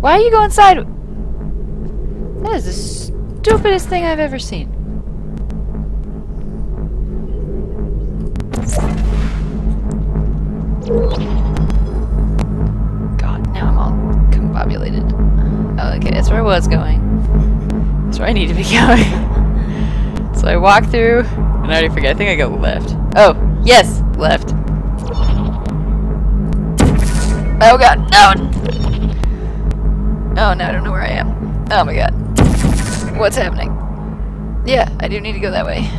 Why are you going inside? That is the stupidest thing I've ever seen. God, now I'm all combobulated. Oh, okay, that's where I was going. That's where I need to be going. so I walk through, and I already forget. I think I go left. Oh, yes, left. Oh god, no! Oh no, I don't know where I am. Oh my god. What's happening? Yeah, I do need to go that way.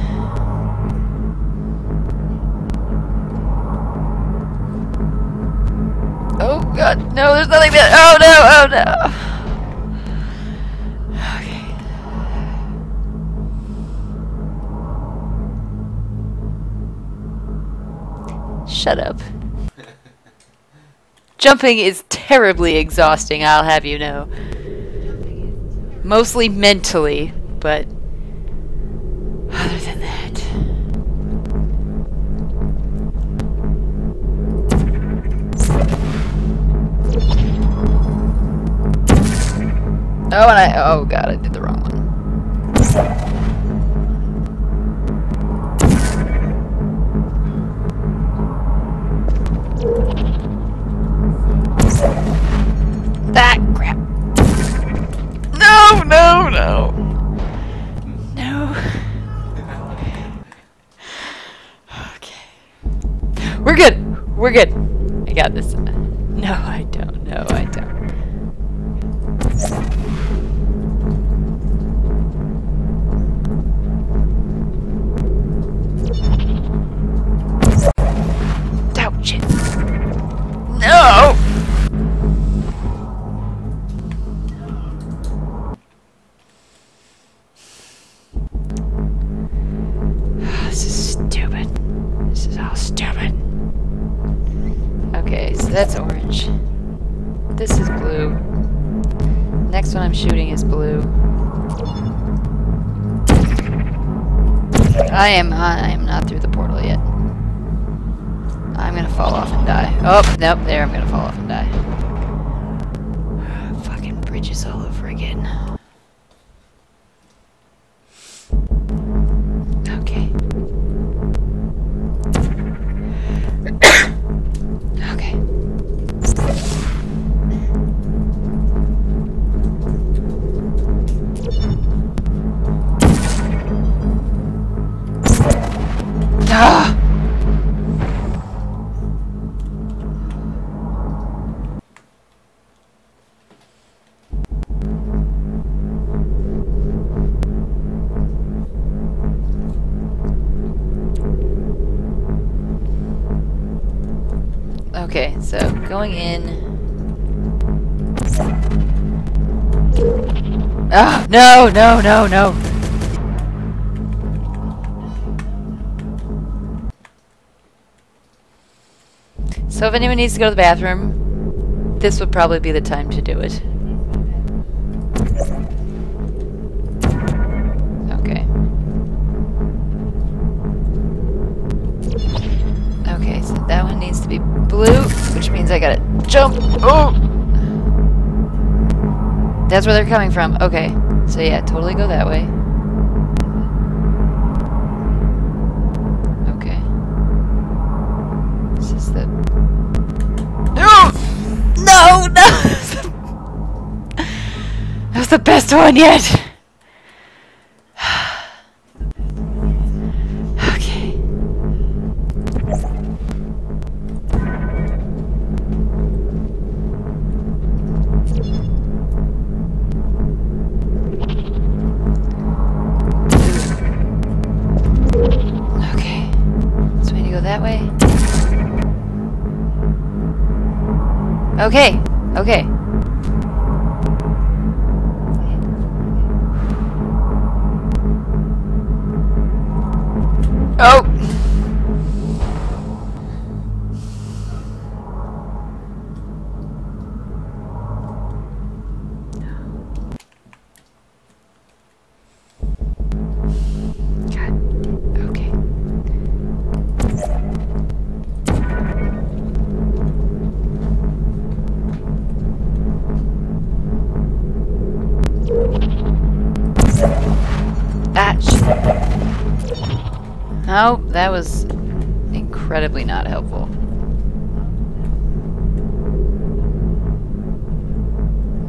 Oh god, no, there's nothing there. Oh no, oh no. Okay. Shut up. Jumping is terribly exhausting, I'll have you know. Mostly mentally, but other than that. Oh, and I, oh god, I did the wrong We're good. I got this. No, I don't. No, I don't. That's orange. This is blue. Next one I'm shooting is blue. I am I am not through the portal yet. I'm gonna fall off and die. Oh, nope, there I'm gonna fall off and die. Fucking bridges all over again. Okay, so going in. Ah, no, no, no, no. So if anyone needs to go to the bathroom, this would probably be the time to do it. Means I gotta jump. Oh! That's where they're coming from. Okay. So yeah, totally go that way. Okay. This is the... No! No! No! that was the best one yet! Okay. Okay. Oh! Oh, that was incredibly not helpful.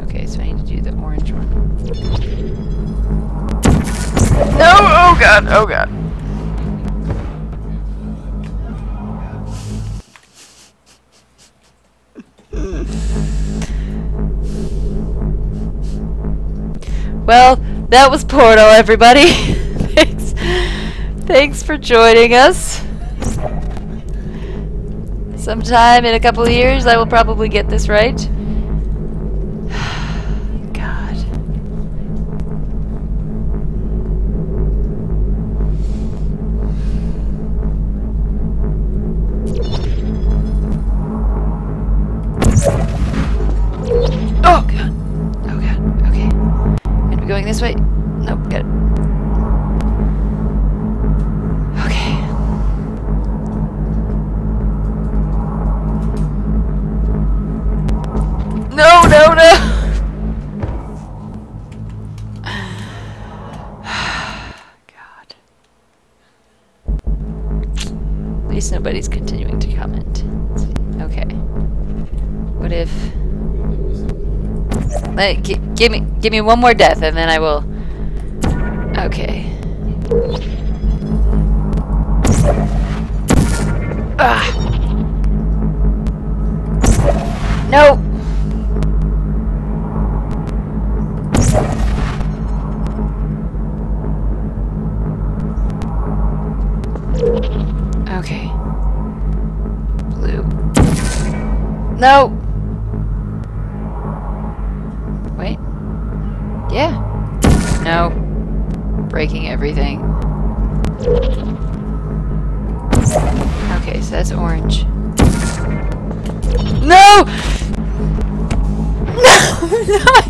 Okay, so I need to do the orange one. No! Oh god! Oh god! Well, that was Portal, everybody. Thanks. For joining us. Sometime in a couple years, I will probably get this right. Nobody's continuing to comment. Okay. What if... Let, give me, give me one more death, and then I will. Okay. Ah. No. Okay. No. Wait. Yeah. No. Breaking everything. Okay, so that's orange. No! No! No!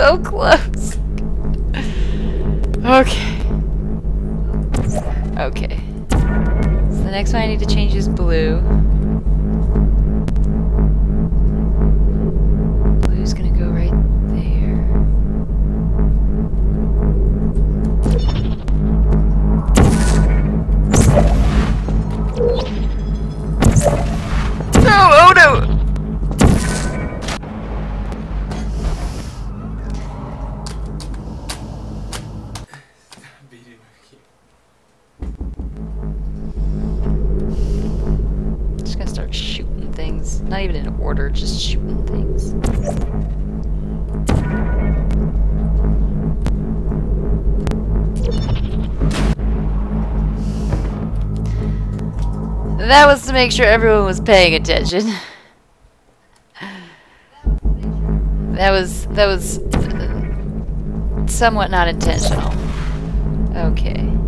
So close. Okay. Okay. So the next one I need to change is blue. Not even in order, just shooting things. That was to make sure everyone was paying attention. That was that was somewhat not intentional. Okay.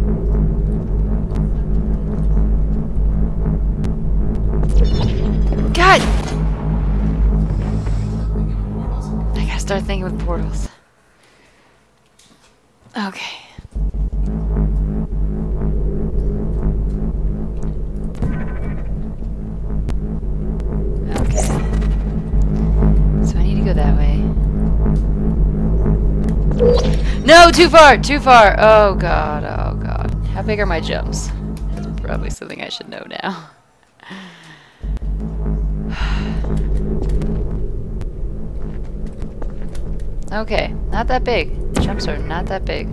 Start thinking with portals. Okay. Okay. So I need to go that way. No, too far, too far. Oh god, oh god. How big are my jumps? That's probably something I should know now. Okay, not that big. Jumps are not that big.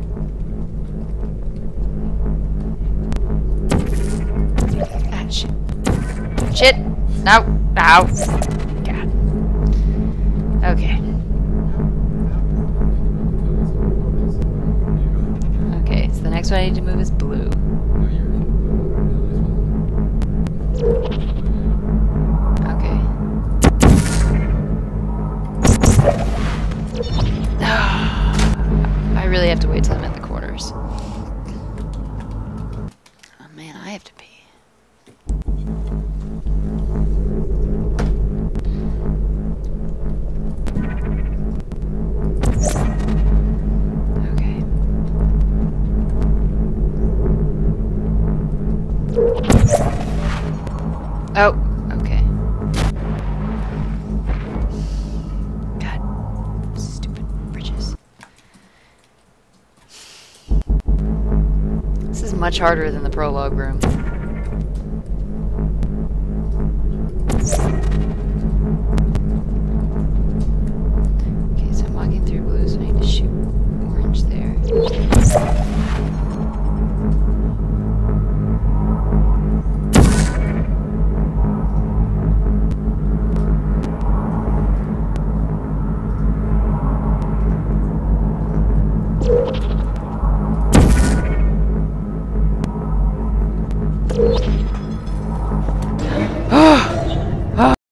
Ah, shit. Shit! No! No! God. Okay. Okay, so the next one I need to move is blue. Really have to wait till the much harder than the prologue room.